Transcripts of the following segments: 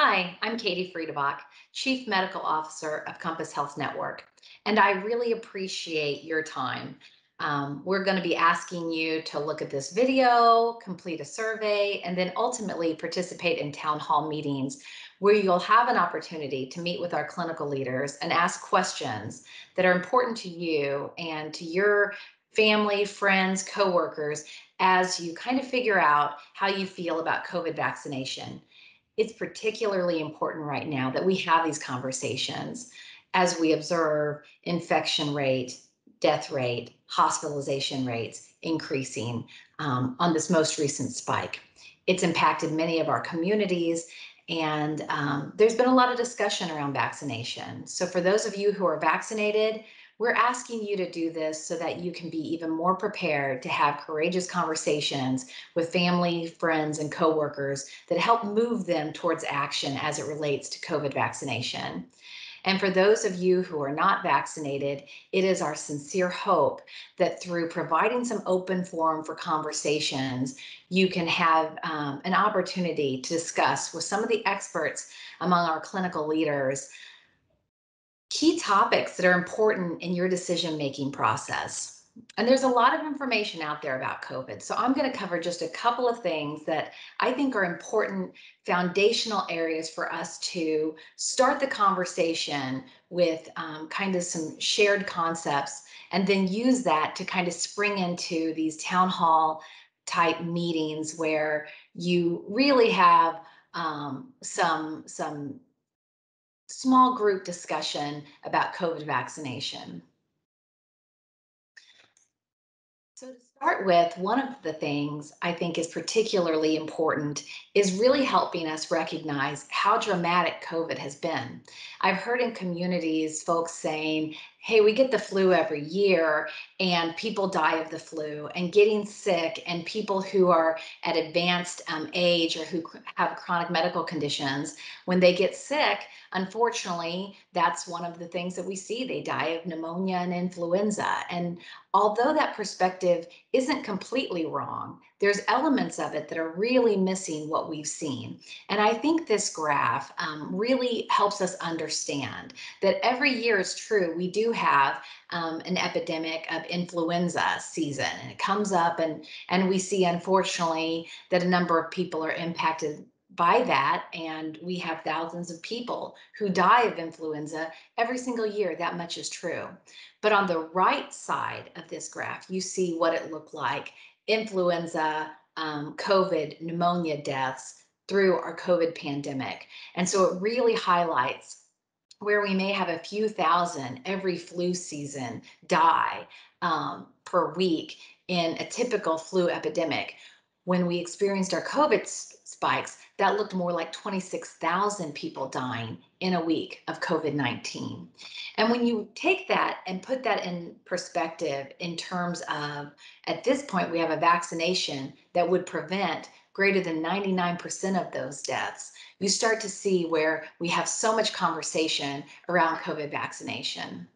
Hi, I'm Katie Friedebach, Chief Medical Officer of Compass Health Network, and I really appreciate your time. Um, we're going to be asking you to look at this video, complete a survey, and then ultimately participate in town hall meetings where you'll have an opportunity to meet with our clinical leaders and ask questions that are important to you and to your family, friends, coworkers as you kind of figure out how you feel about COVID vaccination it's particularly important right now that we have these conversations as we observe infection rate, death rate, hospitalization rates increasing um, on this most recent spike. It's impacted many of our communities, and um, there's been a lot of discussion around vaccination. So, for those of you who are vaccinated, we're asking you to do this so that you can be even more prepared to have courageous conversations with family, friends, and coworkers that help move them towards action as it relates to COVID vaccination. And for those of you who are not vaccinated, it is our sincere hope that through providing some open forum for conversations, you can have um, an opportunity to discuss with some of the experts among our clinical leaders key topics that are important in your decision making process. And there's a lot of information out there about COVID. So I'm going to cover just a couple of things that I think are important foundational areas for us to start the conversation with um, kind of some shared concepts and then use that to kind of spring into these town hall type meetings where you really have um, some some small group discussion about COVID vaccination. So to start with, one of the things I think is particularly important is really helping us recognize how dramatic COVID has been. I've heard in communities folks saying, hey, we get the flu every year and people die of the flu and getting sick and people who are at advanced um, age or who have chronic medical conditions, when they get sick, unfortunately, that's one of the things that we see. They die of pneumonia and influenza. And although that perspective isn't completely wrong, there's elements of it that are really missing what we've seen. And I think this graph um, really helps us understand that every year is true. We do have um, an epidemic of influenza season and it comes up and, and we see unfortunately that a number of people are impacted by that and we have thousands of people who die of influenza every single year that much is true but on the right side of this graph you see what it looked like influenza um, covid pneumonia deaths through our covid pandemic. And so it really highlights where we may have a few thousand every flu season die um, per week in a typical flu epidemic when we experienced our COVID spikes, that looked more like 26,000 people dying in a week of COVID 19. And when you take that and put that in perspective in terms of at this point, we have a vaccination that would prevent greater than 99% of those deaths, you start to see where we have so much conversation around COVID vaccination.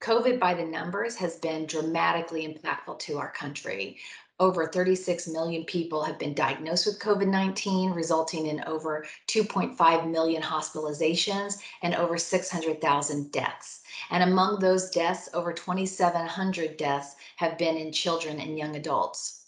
COVID by the numbers has been dramatically impactful to our country. Over 36 million people have been diagnosed with COVID 19, resulting in over 2.5 million hospitalizations and over 600,000 deaths. And among those deaths, over 2,700 deaths have been in children and young adults.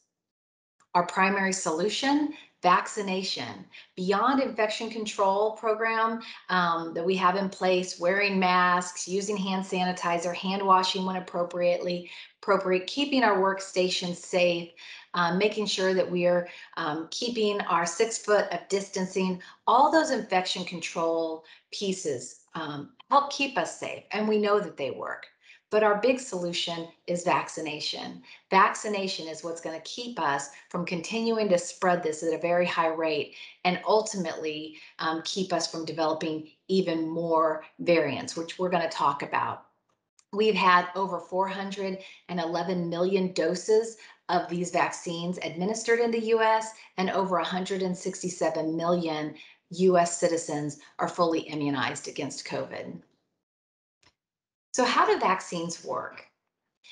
Our primary solution vaccination beyond infection control program um, that we have in place wearing masks using hand sanitizer hand washing when appropriately appropriate keeping our workstations safe um, making sure that we are um, keeping our six foot of distancing all those infection control pieces um, help keep us safe and we know that they work but our big solution is vaccination. Vaccination is what's going to keep us from continuing to spread this at a very high rate and ultimately um, keep us from developing even more variants, which we're going to talk about. We've had over 411 million doses of these vaccines administered in the US, and over 167 million US citizens are fully immunized against COVID. So how do vaccines work?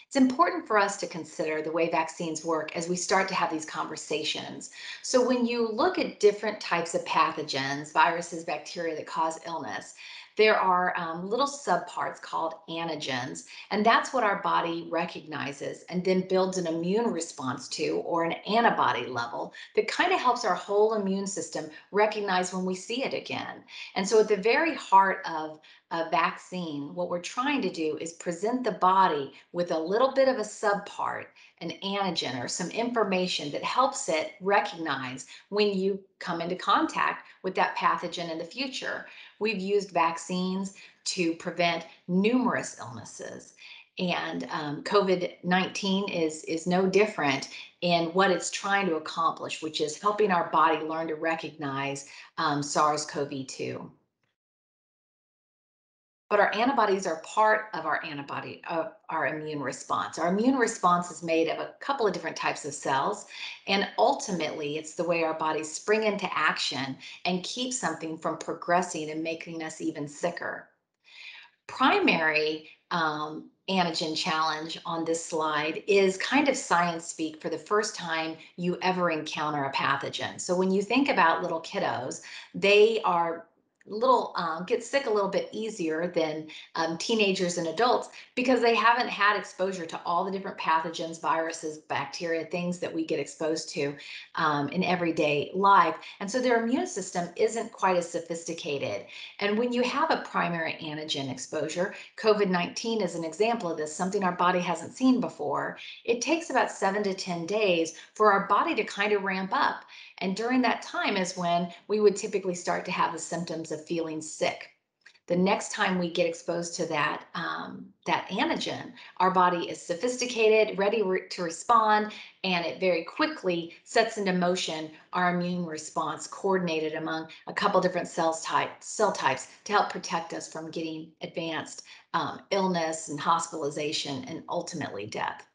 It's important for us to consider the way vaccines work as we start to have these conversations. So, when you look at different types of pathogens, viruses, bacteria that cause illness, there are um, little subparts called antigens, and that's what our body recognizes and then builds an immune response to or an antibody level that kind of helps our whole immune system recognize when we see it again. And so, at the very heart of a vaccine, what we're trying to do is present the body with a little bit of a subpart, an antigen, or some information that helps it recognize when you come into contact with that pathogen in the future. We've used vaccines to prevent numerous illnesses. And um, COVID 19 is, is no different in what it's trying to accomplish, which is helping our body learn to recognize um, SARS CoV 2 but our antibodies are part of our antibody of our immune response our immune response is made of a couple of different types of cells and ultimately it's the way our bodies spring into action and keep something from progressing and making us even sicker primary um, antigen challenge on this slide is kind of science speak for the first time you ever encounter a pathogen. So when you think about little kiddos, they are little um, get sick a little bit easier than um, teenagers and adults because they haven't had exposure to all the different pathogens, viruses, bacteria, things that we get exposed to um, in everyday life. And so their immune system isn't quite as sophisticated. And when you have a primary antigen exposure, COVID 19 is an example of this, something our body hasn't seen before. It takes about seven to 10 days for our body to kind of ramp up. And during that time is when we would typically start to have the symptoms of feeling sick. The next time we get exposed to that um, that antigen, our body is sophisticated, ready re- to respond, and it very quickly sets into motion our immune response, coordinated among a couple different cells type cell types to help protect us from getting advanced um, illness and hospitalization and ultimately death.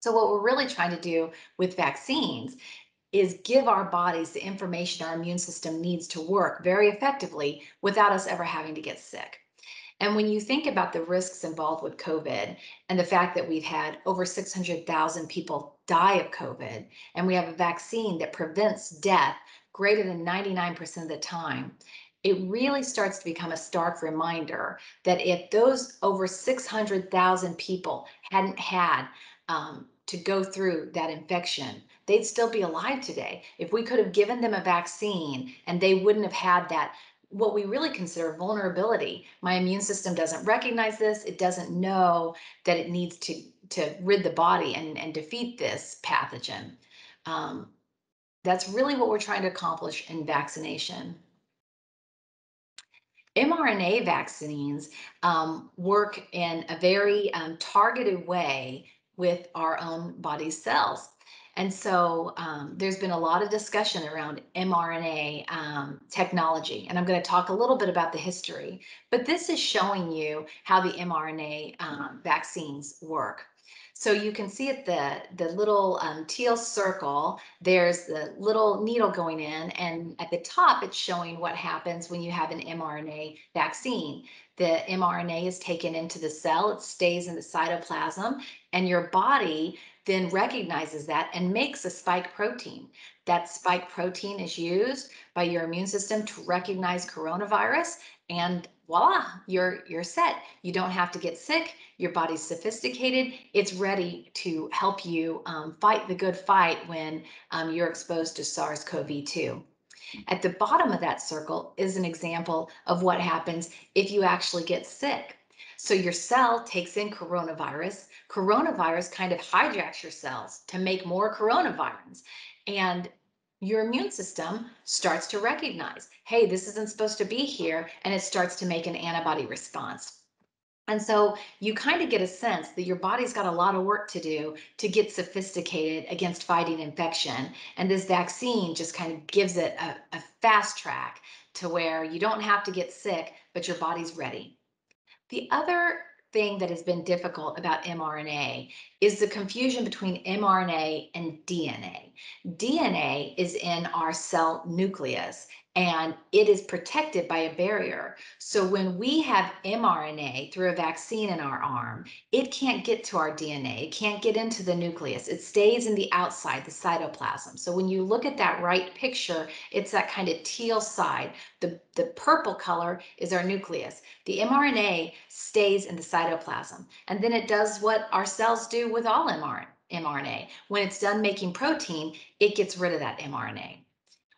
So, what we're really trying to do with vaccines is give our bodies the information our immune system needs to work very effectively without us ever having to get sick. And when you think about the risks involved with COVID and the fact that we've had over 600,000 people die of COVID, and we have a vaccine that prevents death greater than 99% of the time, it really starts to become a stark reminder that if those over 600,000 people hadn't had um, to go through that infection, they'd still be alive today. If we could have given them a vaccine and they wouldn't have had that what we really consider vulnerability. My immune system doesn't recognize this. It doesn't know that it needs to to rid the body and, and defeat this pathogen. Um, that's really what we're trying to accomplish in vaccination mRNA vaccines um, work in a very um, targeted way with our own body cells. And so um, there's been a lot of discussion around mRNA um, technology, and I'm going to talk a little bit about the history. But this is showing you how the mRNA um, vaccines work. So you can see at the, the little um, teal circle, there's the little needle going in, and at the top, it's showing what happens when you have an mRNA vaccine. The mRNA is taken into the cell, it stays in the cytoplasm, and your body then recognizes that and makes a spike protein. That spike protein is used by your immune system to recognize coronavirus and voila, you're you're set. You don't have to get sick. Your body's sophisticated. It's ready to help you um, fight the good fight when um, you're exposed to SARS-CoV-2. At the bottom of that circle is an example of what happens if you actually get sick. So your cell takes in coronavirus. Coronavirus kind of hijacks your cells to make more coronavirus. And your immune system starts to recognize, hey, this isn't supposed to be here, and it starts to make an antibody response. And so you kind of get a sense that your body's got a lot of work to do to get sophisticated against fighting infection. And this vaccine just kind of gives it a, a fast track to where you don't have to get sick, but your body's ready. The other thing that has been difficult about mRNA is the confusion between mRNA and DNA. DNA is in our cell nucleus, and it is protected by a barrier. So when we have mRNA through a vaccine in our arm, it can't get to our DNA, it can't get into the nucleus. It stays in the outside, the cytoplasm. So when you look at that right picture, it's that kind of teal side. The, the purple color is our nucleus. The mRNA stays in the cytoplasm, and then it does what our cells do with all mRNA. When it's done making protein, it gets rid of that mRNA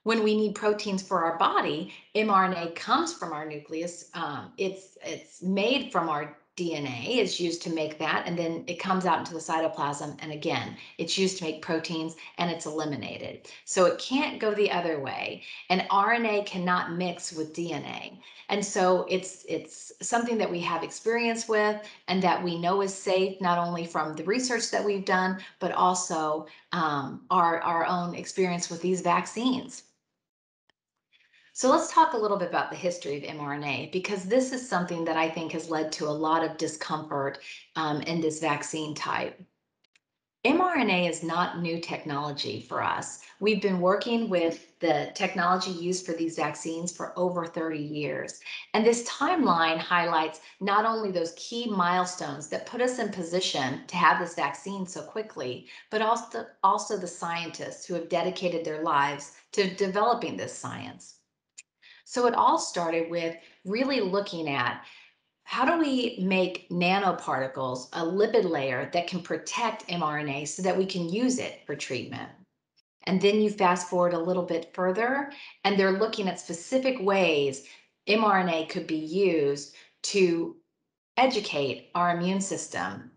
when we need proteins for our body, mRNA comes from our nucleus. Um, it's it's made from our DNA. It's used to make that, and then it comes out into the cytoplasm. And again, it's used to make proteins, and it's eliminated. So it can't go the other way. And RNA cannot mix with DNA. And so it's it's something that we have experience with, and that we know is safe, not only from the research that we've done, but also um, our our own experience with these vaccines. So let's talk a little bit about the history of mRNA because this is something that I think has led to a lot of discomfort um, in this vaccine type. mRNA is not new technology for us. We've been working with the technology used for these vaccines for over 30 years. And this timeline highlights not only those key milestones that put us in position to have this vaccine so quickly, but also, also the scientists who have dedicated their lives to developing this science. So it all started with really looking at how do we make nanoparticles, a lipid layer that can protect mRNA so that we can use it for treatment. And then you fast forward a little bit further, and they're looking at specific ways mRNA could be used to educate our immune system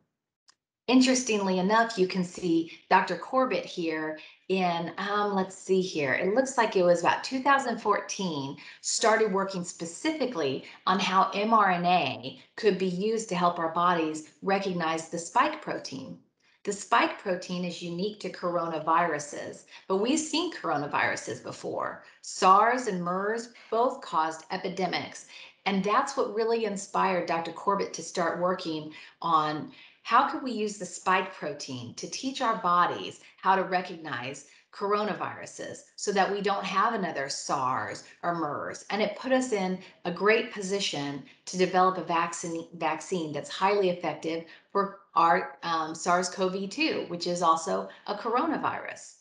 Interestingly enough, you can see Dr. Corbett here in, um, let's see here, it looks like it was about 2014, started working specifically on how mRNA could be used to help our bodies recognize the spike protein. The spike protein is unique to coronaviruses, but we've seen coronaviruses before. SARS and MERS both caused epidemics. And that's what really inspired Dr. Corbett to start working on how can we use the spike protein to teach our bodies how to recognize coronaviruses so that we don't have another SARS or MERS. And it put us in a great position to develop a vaccine, vaccine that's highly effective for our um, SARS CoV 2, which is also a coronavirus.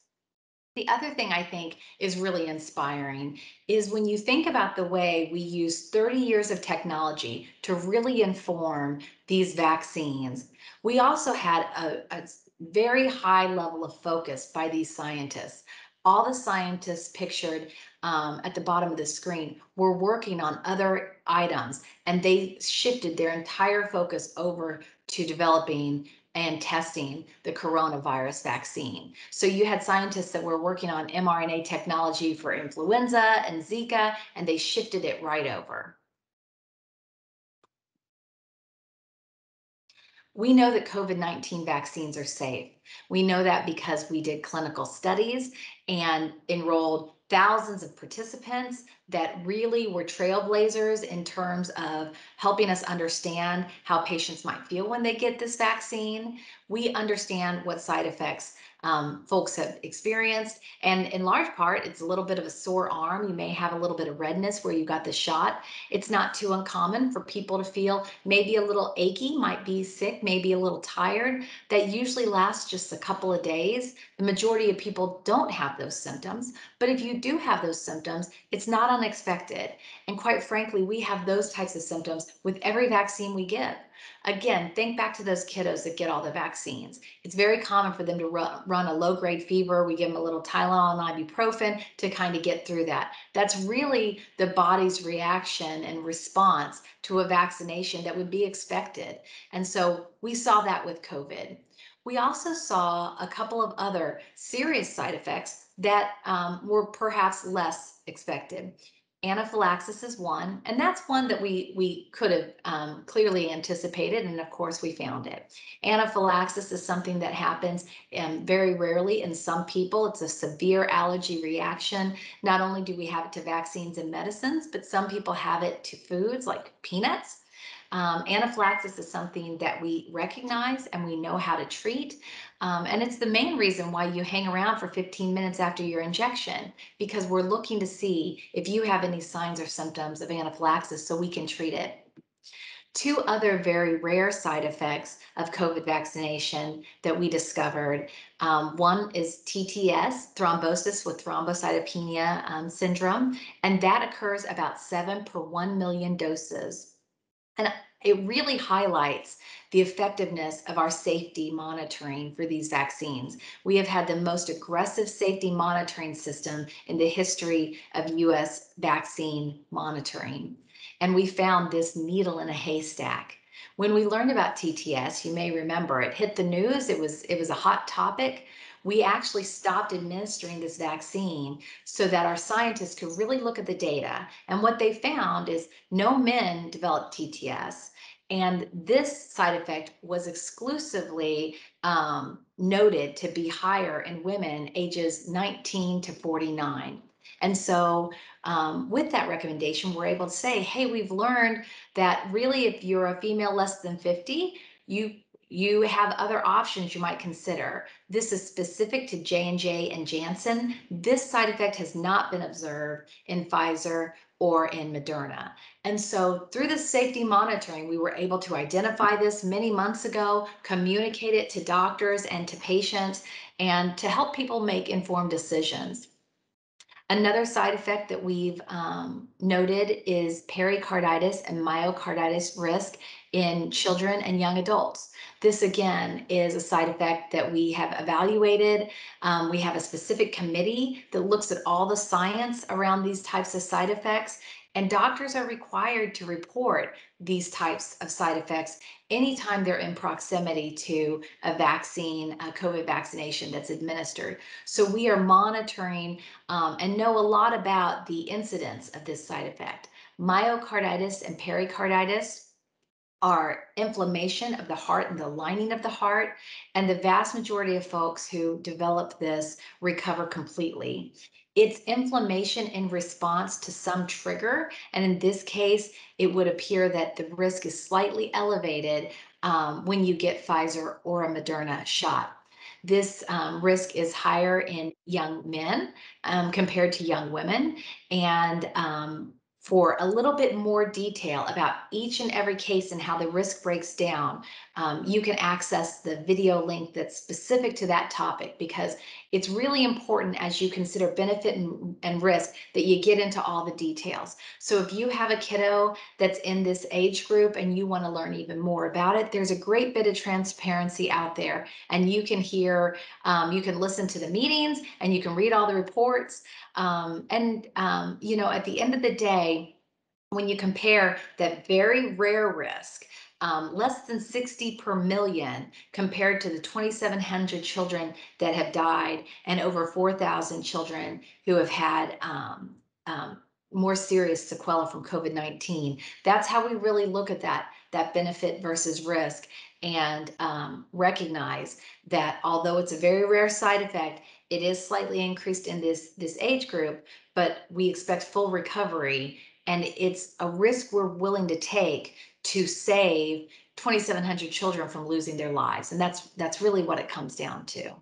The other thing I think is really inspiring is when you think about the way we use 30 years of technology to really inform these vaccines. We also had a, a very high level of focus by these scientists. All the scientists pictured um, at the bottom of the screen were working on other items and they shifted their entire focus over to developing and testing the coronavirus vaccine. So you had scientists that were working on mRNA technology for influenza and Zika, and they shifted it right over. We know that COVID 19 vaccines are safe. We know that because we did clinical studies and enrolled thousands of participants that really were trailblazers in terms of helping us understand how patients might feel when they get this vaccine. We understand what side effects um, folks have experienced. And in large part, it's a little bit of a sore arm. You may have a little bit of redness where you got the shot. It's not too uncommon for people to feel maybe a little achy, might be sick, maybe a little tired. That usually lasts just a couple of days. The majority of people don't have those symptoms. But if you do have those symptoms, it's not unexpected. And quite frankly, we have those types of symptoms with every vaccine we give. Again, think back to those kiddos that get all the vaccines. It's very common for them to run, a low grade fever. We give them a little Tylenol and ibuprofen to kind of get through that. That's really the body's reaction and response to a vaccination that would be expected. And so we saw that with COVID. We also saw a couple of other serious side effects that um, were perhaps less expected anaphylaxis is one, and that's one that we we could have um, clearly anticipated, and of course we found it. Anaphylaxis is something that happens um, very rarely in some people. It's a severe allergy reaction. Not only do we have it to vaccines and medicines, but some people have it to foods like peanuts. Um, anaphylaxis is something that we recognize and we know how to treat. Um, and it's the main reason why you hang around for 15 minutes after your injection, because we're looking to see if you have any signs or symptoms of anaphylaxis so we can treat it. Two other very rare side effects of COVID vaccination that we discovered. Um, one is TTS, thrombosis with thrombocytopenia um, syndrome, and that occurs about seven per 1 million doses. And it really highlights the effectiveness of our safety monitoring for these vaccines. We have had the most aggressive safety monitoring system in the history of US vaccine monitoring and we found this needle in a haystack. When we learned about TTS, you may remember it hit the news. It was it was a hot topic. We actually stopped administering this vaccine so that our scientists could really look at the data. And what they found is no men developed TTS. And this side effect was exclusively um, noted to be higher in women ages 19 to 49. And so um, with that recommendation, we're able to say, hey, we've learned that really if you're a female less than 50, you you have other options you might consider. This is specific to J&J and Janssen. This side effect has not been observed in Pfizer or in Moderna. And so through the safety monitoring, we were able to identify this many months ago, communicate it to doctors and to patients, and to help people make informed decisions. Another side effect that we've um, noted is pericarditis and myocarditis risk in children and young adults. This again is a side effect that we have evaluated. Um, we have a specific committee that looks at all the science around these types of side effects and doctors are required to report these types of side effects anytime they're in proximity to a vaccine, a COVID vaccination that's administered. So we are monitoring um, and know a lot about the incidence of this side effect. Myocarditis and pericarditis are inflammation of the heart and the lining of the heart. And the vast majority of folks who develop this recover completely. It's inflammation in response to some trigger. And in this case, it would appear that the risk is slightly elevated um, when you get Pfizer or a Moderna shot. This um, risk is higher in young men um, compared to young women. And um, for a little bit more detail about each and every case and how the risk breaks down, um, you can access the video link that's specific to that topic because it's really important as you consider benefit and, and risk that you get into all the details. So if you have a kiddo that's in this age group and you want to learn even more about it, there's a great bit of transparency out there and you can hear, um, you can listen to the meetings and you can read all the reports. Um, and, um, you know, at the end of the day, when you compare that very rare risk, um, less than 60 per million compared to the 2,700 children that have died and over 4,000 children who have had um, um, more serious sequela from COVID-19. That's how we really look at that, that benefit versus risk and um, recognize that although it's a very rare side effect, it is slightly increased in this, this age group, but we expect full recovery. And it's a risk we're willing to take to save 2,700 children from losing their lives. And that's, that's really what it comes down to.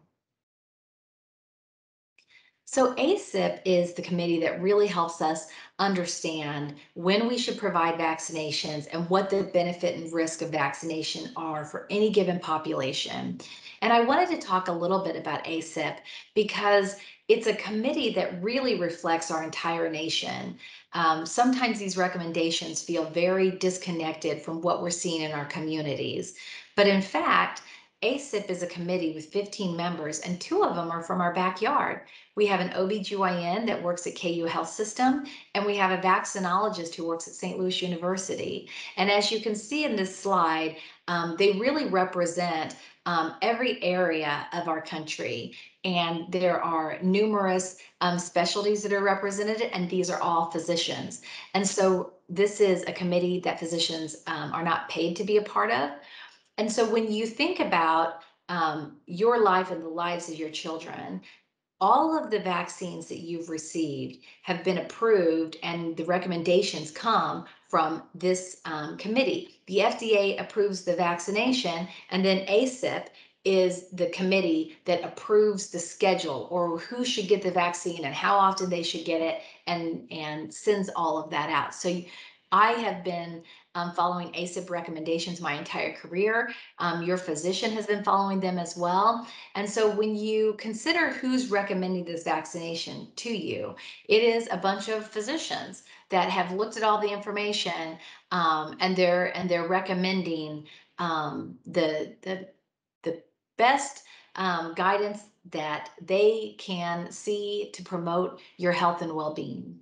So ACIP is the committee that really helps us understand when we should provide vaccinations and what the benefit and risk of vaccination are for any given population. And I wanted to talk a little bit about ACIP because it's a committee that really reflects our entire nation. Um, sometimes these recommendations feel very disconnected from what we're seeing in our communities. But in fact, ACIP is a committee with 15 members, and two of them are from our backyard. We have an OBGYN that works at KU Health System, and we have a vaccinologist who works at St. Louis University. And as you can see in this slide, um, they really represent um, every area of our country. And there are numerous um, specialties that are represented, and these are all physicians. And so this is a committee that physicians um, are not paid to be a part of. And so when you think about um, your life and the lives of your children, all of the vaccines that you've received have been approved and the recommendations come from this um, committee. The FDA approves the vaccination, and then ACIP is the committee that approves the schedule or who should get the vaccine and how often they should get it and and sends all of that out so I have been um, following ACIP recommendations my entire career. Um, your physician has been following them as well. And so when you consider who's recommending this vaccination to you, it is a bunch of physicians that have looked at all the information um, and they're and they're recommending um, the the the best um, guidance that they can see to promote your health and well-being.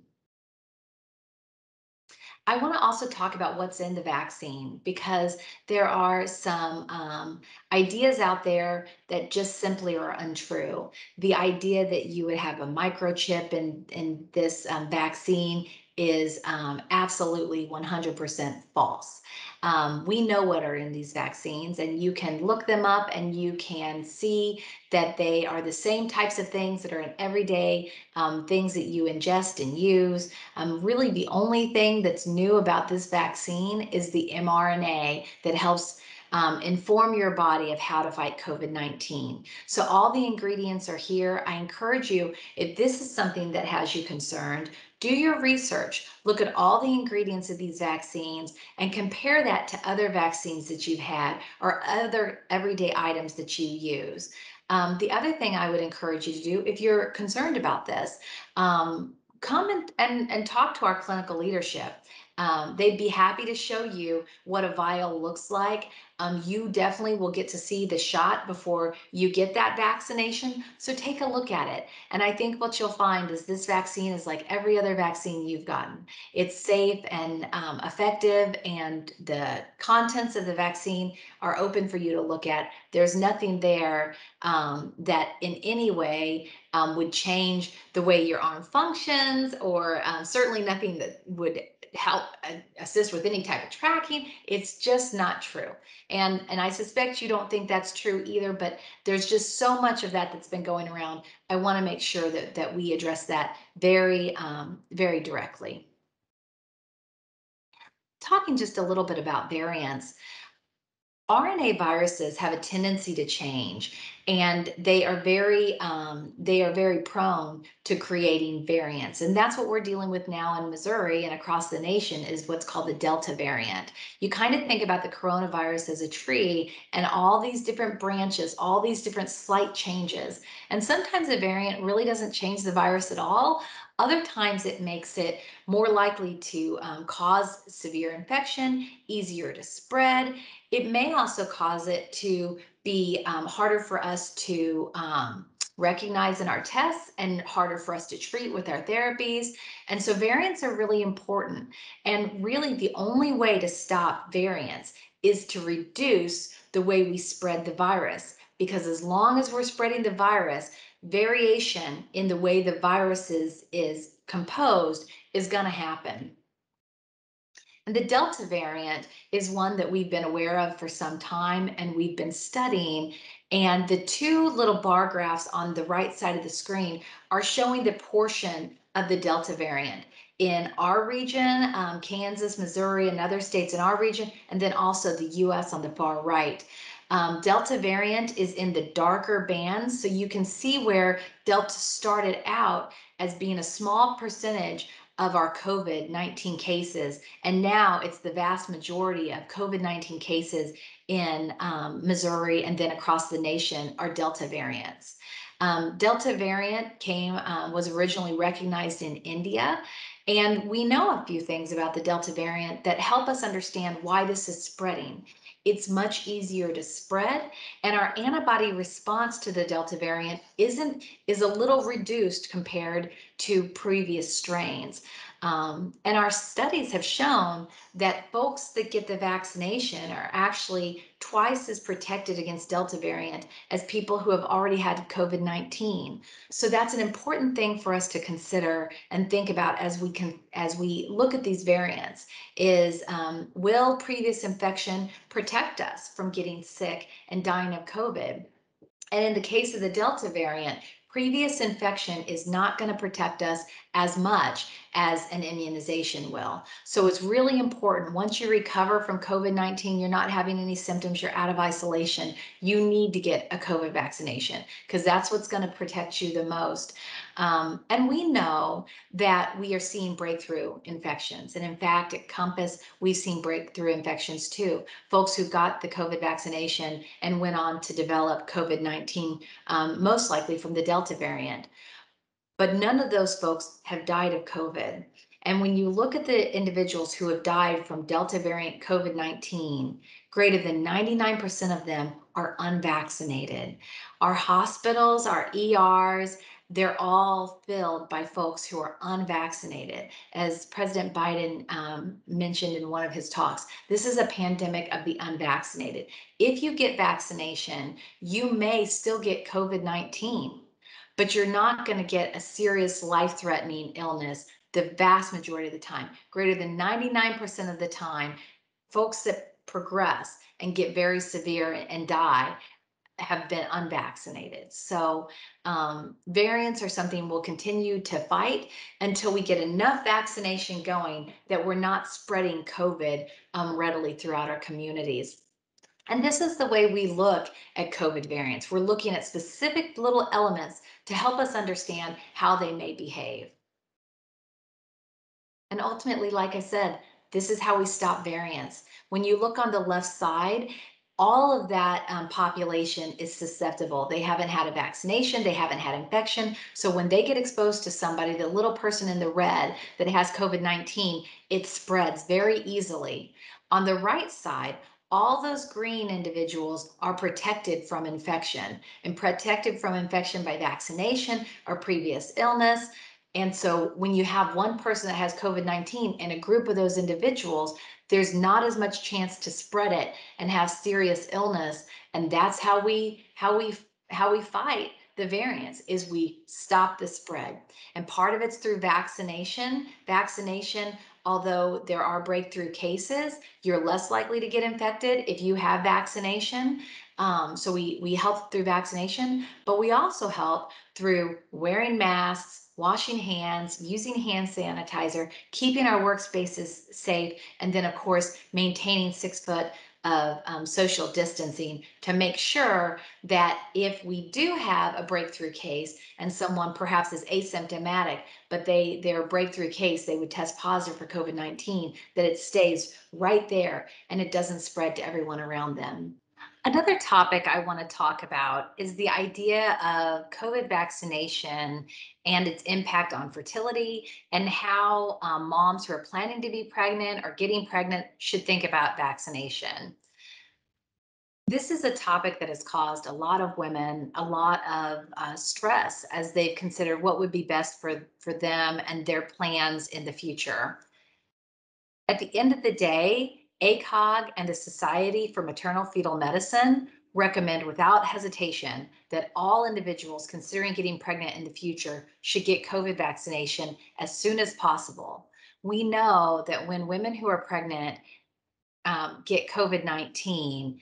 I want to also talk about what's in the vaccine because there are some um, ideas out there that just simply are untrue. The idea that you would have a microchip in, in this um, vaccine is um, absolutely 100% false. Um, we know what are in these vaccines, and you can look them up and you can see that they are the same types of things that are in everyday um, things that you ingest and use. Um, really, the only thing that's new about this vaccine is the mRNA that helps um, inform your body of how to fight COVID 19. So, all the ingredients are here. I encourage you, if this is something that has you concerned, do your research, look at all the ingredients of these vaccines, and compare that to other vaccines that you've had or other everyday items that you use. Um, the other thing I would encourage you to do, if you're concerned about this, um, come and, and, and talk to our clinical leadership. Um, they'd be happy to show you what a vial looks like. Um, you definitely will get to see the shot before you get that vaccination. So take a look at it. And I think what you'll find is this vaccine is like every other vaccine you've gotten. It's safe and um, effective, and the contents of the vaccine are open for you to look at. There's nothing there um, that in any way um, would change the way your arm functions, or um, certainly nothing that would help assist with any type of tracking. It's just not true. And, and I suspect you don't think that's true either, but there's just so much of that that's been going around. I want to make sure that, that we address that very, um, very directly. Talking just a little bit about variants. RNA viruses have a tendency to change and they are very um, they are very prone to creating variants. And that's what we're dealing with now in missouri and across the nation is what's called the delta variant. You kind of think about the coronavirus as a tree and all these different branches all these different slight changes. And sometimes a variant really doesn't change the virus at all. Other times it makes it more likely to um, cause severe infection, easier to spread. It may also cause it to be um, harder for us to um, recognize in our tests and harder for us to treat with our therapies. And so variants are really important. And really the only way to stop variants is to reduce the way we spread the virus. Because as long as we're spreading the virus, variation in the way the virus is, is composed is going to happen. And the Delta variant is one that we've been aware of for some time and we've been studying. And the two little bar graphs on the right side of the screen are showing the portion of the Delta variant in our region, um, Kansas, Missouri, and other states in our region, and then also the US on the far right. Um, Delta variant is in the darker bands, so you can see where Delta started out as being a small percentage of our COVID 19 cases. And now it's the vast majority of COVID 19 cases in um, Missouri and then across the nation are Delta variants. Um, Delta variant came, um, was originally recognized in India. And we know a few things about the Delta variant that help us understand why this is spreading it's much easier to spread and our antibody response to the delta variant isn't is a little reduced compared to previous strains um, and our studies have shown that folks that get the vaccination are actually twice as protected against Delta variant as people who have already had COVID 19. So that's an important thing for us to consider and think about as we can as we look at these variants is um, will previous infection protect us from getting sick and dying of COVID? And in the case of the Delta variant, previous infection is not going to protect us as much as an immunization will. So it's really important once you recover from COVID 19, you're not having any symptoms, you're out of isolation, you need to get a COVID vaccination because that's what's going to protect you the most. Um, and we know that we are seeing breakthrough infections. And in fact, at Compass, we've seen breakthrough infections too. Folks who got the COVID vaccination and went on to develop COVID 19, um, most likely from the Delta variant. But none of those folks have died of COVID. And when you look at the individuals who have died from Delta variant COVID 19, greater than 99% of them are unvaccinated. Our hospitals, our ERs, they're all filled by folks who are unvaccinated. As President Biden um, mentioned in one of his talks, this is a pandemic of the unvaccinated. If you get vaccination, you may still get COVID 19, but you're not going to get a serious life threatening illness the vast majority of the time. Greater than 99% of the time, folks that progress and get very severe and die have been unvaccinated. So um, variants are something we'll continue to fight until we get enough vaccination going that we're not spreading COVID um, readily throughout our communities. And this is the way we look at COVID variants. We're looking at specific little elements to help us understand how they may behave. And ultimately, like I said, this is how we stop variants. When you look on the left side, all of that um, population is susceptible. They haven't had a vaccination, they haven't had infection. So when they get exposed to somebody, the little person in the red that has COVID 19, it spreads very easily. On the right side, all those green individuals are protected from infection and protected from infection by vaccination or previous illness. And so when you have one person that has COVID 19 and a group of those individuals, there's not as much chance to spread it and have serious illness. And that's how we how we how we fight the variants is we stop the spread. And part of it's through vaccination. Vaccination although there are breakthrough cases you're less likely to get infected if you have vaccination. Um, so we we help through vaccination but we also help through wearing masks washing hands, using hand sanitizer, keeping our workspaces safe, and then, of course, maintaining six foot of um, social distancing to make sure that if we do have a breakthrough case and someone perhaps is asymptomatic, but they their breakthrough case they would test positive for COVID-19, that it stays right there and it doesn't spread to everyone around them. Another topic I want to talk about is the idea of COVID vaccination and its impact on fertility and how um, moms who are planning to be pregnant or getting pregnant should think about vaccination. This is a topic that has caused a lot of women a lot of uh, stress as they've considered what would be best for, for them and their plans in the future. At the end of the day, ACOG and the Society for Maternal Fetal Medicine recommend without hesitation that all individuals considering getting pregnant in the future should get COVID vaccination as soon as possible. We know that when women who are pregnant um, get COVID 19,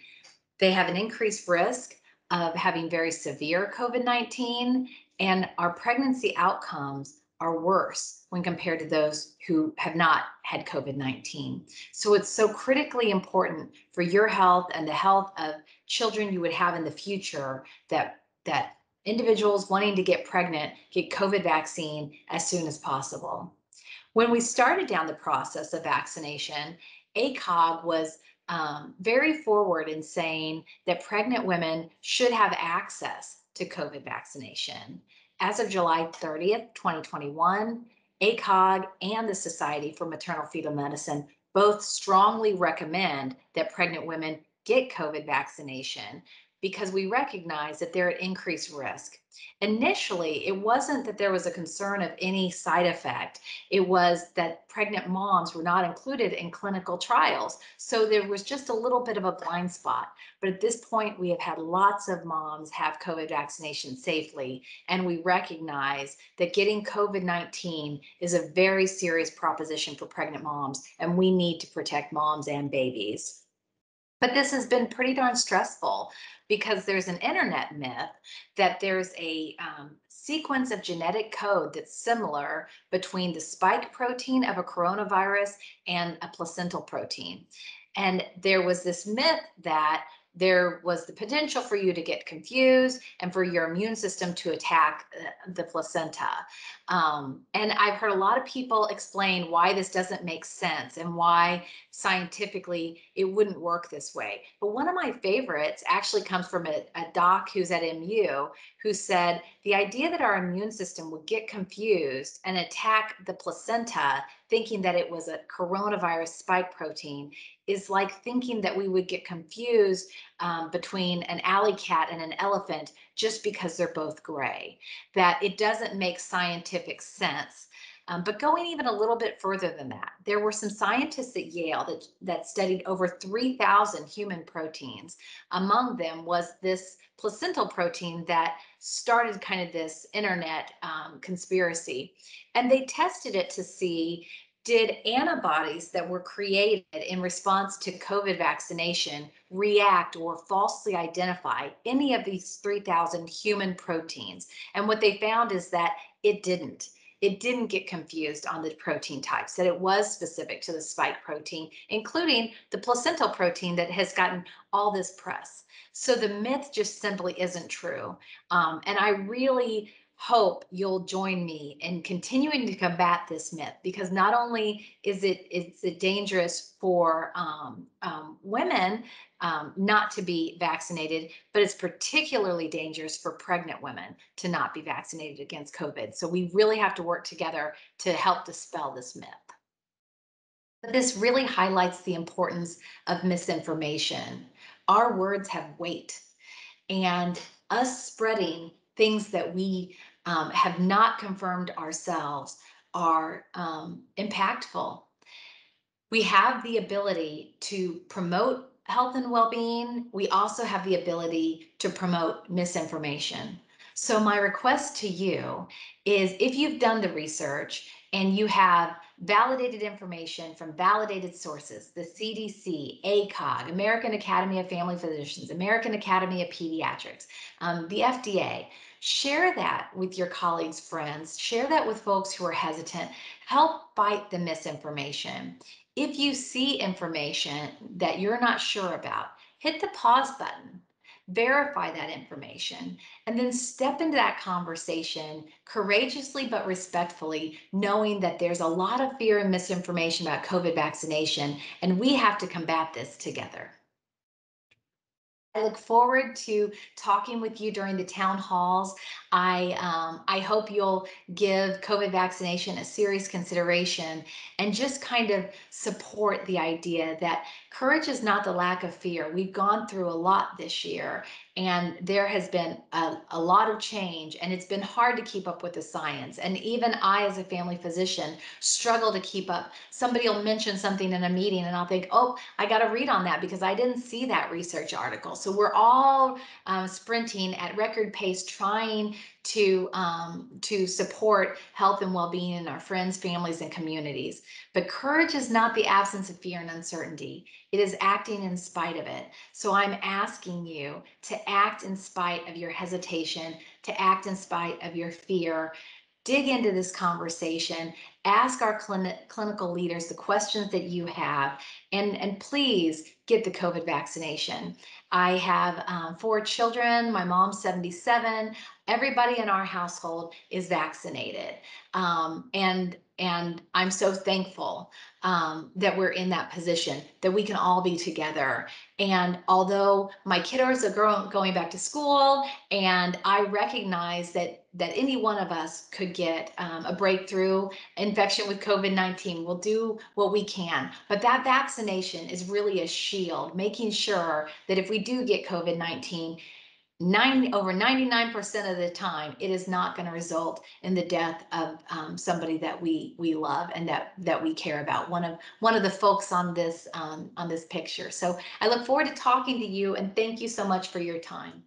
they have an increased risk of having very severe COVID 19, and our pregnancy outcomes are worse when compared to those who have not had COVID 19. So it's so critically important for your health and the health of children you would have in the future that, that individuals wanting to get pregnant get COVID vaccine as soon as possible. When we started down the process of vaccination, ACOG was um, very forward in saying that pregnant women should have access to COVID vaccination. As of July 30th, 2021, ACOG and the Society for Maternal Fetal Medicine both strongly recommend that pregnant women get COVID vaccination because we recognize that they're at increased risk. Initially, it wasn't that there was a concern of any side effect. It was that pregnant moms were not included in clinical trials. So there was just a little bit of a blind spot. But at this point, we have had lots of moms have COVID vaccination safely. And we recognize that getting COVID 19 is a very serious proposition for pregnant moms. And we need to protect moms and babies. But this has been pretty darn stressful because there's an internet myth that there's a um, sequence of genetic code that's similar between the spike protein of a coronavirus and a placental protein. And there was this myth that there was the potential for you to get confused and for your immune system to attack uh, the placenta. Um, and I've heard a lot of people explain why this doesn't make sense and why scientifically it wouldn't work this way. But one of my favorites actually comes from a, a doc who's at MU who said the idea that our immune system would get confused and attack the placenta thinking that it was a coronavirus spike protein is like thinking that we would get confused um, between an alley cat and an elephant just because they're both gray, that it doesn't make scientific sense. Um, but going even a little bit further than that, there were some scientists at Yale that, that studied over 3,000 human proteins. Among them was this placental protein that started kind of this internet um, conspiracy. And they tested it to see did antibodies that were created in response to COVID vaccination react or falsely identify any of these 3,000 human proteins? And what they found is that it didn't. It didn't get confused on the protein types, that it was specific to the spike protein, including the placental protein that has gotten all this press. So the myth just simply isn't true. Um, and I really hope you'll join me in continuing to combat this myth because not only is it is it dangerous for um, um, women um, not to be vaccinated, but it's particularly dangerous for pregnant women to not be vaccinated against COVID. So we really have to work together to help dispel this myth. But this really highlights the importance of misinformation. Our words have weight, and us spreading things that we um, have not confirmed ourselves are um, impactful. We have the ability to promote health and well-being. We also have the ability to promote misinformation. So my request to you is if you've done the research and you have validated information from validated sources, the CDC, ACOG, American Academy of Family Physicians, American Academy of Pediatrics, um, the FDA, share that with your colleagues, friends, share that with folks who are hesitant, help fight the misinformation. If you see information that you're not sure about, hit the pause button verify that information, and then step into that conversation courageously but respectfully, knowing that there's a lot of fear and misinformation about COVID vaccination, and we have to combat this together. I look forward to talking with you during the town halls. I um, I hope you'll give COVID vaccination a serious consideration and just kind of support the idea that courage is not the lack of fear. We've gone through a lot this year, and there has been a, a lot of change, and it's been hard to keep up with the science. And even I, as a family physician, struggle to keep up. Somebody will mention something in a meeting, and I'll think, oh, I got to read on that because I didn't see that research article. So we're all um, sprinting at record pace, trying to um, to support health and well-being in our friends, families, and communities. But courage is not the absence of fear and uncertainty. It is acting in spite of it. So I'm asking you to act in spite of your hesitation, to act in spite of your fear, dig into this conversation, ask our clinical leaders the questions that you have, and, and please get the COVID vaccination. I have um, four children. My mom's 77. Everybody in our household is vaccinated. Um, and and I'm so thankful um, that we're in that position, that we can all be together. And although my kiddos are girl going back to school, and I recognize that that any one of us could get um, a breakthrough infection with COVID-19, we'll do what we can. But that vaccination is really a shield, making sure that if we do get COVID-19, 90 over 99% of the time it is not going to result in the death of um, somebody that we we love and that that we care about. One of one of the folks on this um, on this picture. So i look forward to talking to you and thank you so much for your time